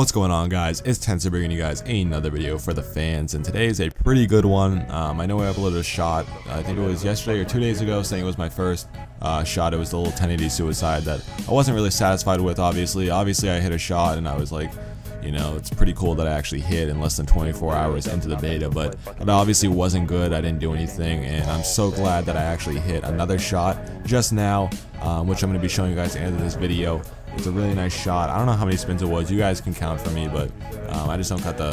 What's going on guys? It's Tenser bringing you guys another video for the fans and today is a pretty good one. Um, I know I uploaded a shot, I think it was yesterday or two days ago saying it was my first uh, shot. It was the little 1080 suicide that I wasn't really satisfied with obviously. Obviously I hit a shot and I was like, you know, it's pretty cool that I actually hit in less than 24 hours into the beta, but that obviously wasn't good. I didn't do anything, and I'm so glad that I actually hit another shot just now, um, which I'm going to be showing you guys at the end of this video. It's a really nice shot. I don't know how many spins it was. You guys can count for me, but um, I just don't cut the,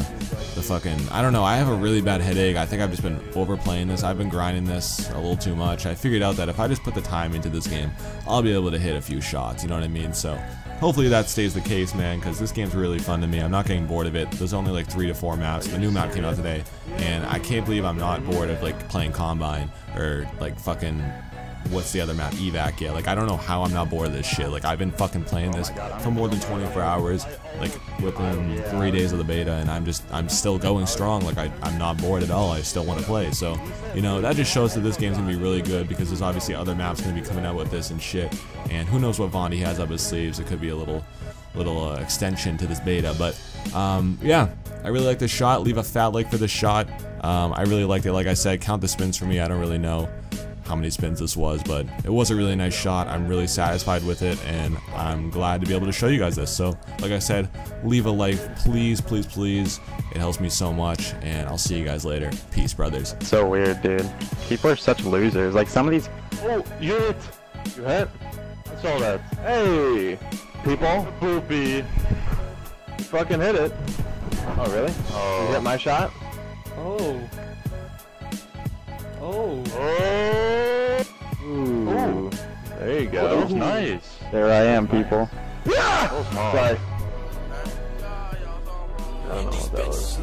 the fucking... I don't know. I have a really bad headache. I think I've just been overplaying this. I've been grinding this a little too much. I figured out that if I just put the time into this game, I'll be able to hit a few shots. You know what I mean? So hopefully that stays the case, man, because this game's really fun to me. I'm not getting bored of it. There's only like three to four maps. The new map came out today, and I can't believe I'm not bored of like playing Combine or like fucking what's the other map? Evac, yeah. Like, I don't know how I'm not bored of this shit. Like, I've been fucking playing this for more than 24 hours, like, within three days of the beta, and I'm just, I'm still going strong. Like, I, I'm not bored at all. I still want to play. So, you know, that just shows that this game's gonna be really good because there's obviously other maps gonna be coming out with this and shit. And who knows what Vondi has up his sleeves. It could be a little, little uh, extension to this beta. But, um, yeah, I really like this shot. Leave a fat like for this shot. Um, I really liked it. Like I said, count the spins for me. I don't really know how many spins this was, but it was a really nice shot. I'm really satisfied with it, and I'm glad to be able to show you guys this. So, like I said, leave a like, please, please, please. It helps me so much, and I'll see you guys later. Peace, brothers. So weird, dude. People are such losers. Like, some of these... Oh, you hit! You hit? I saw that. Hey! People? Poopy. You fucking hit it. Oh, really? Oh. You hit my shot? Oh. Oh. Oh! There Oh, go. that was nice. There I am, people. That was. Sorry. I don't know what that was.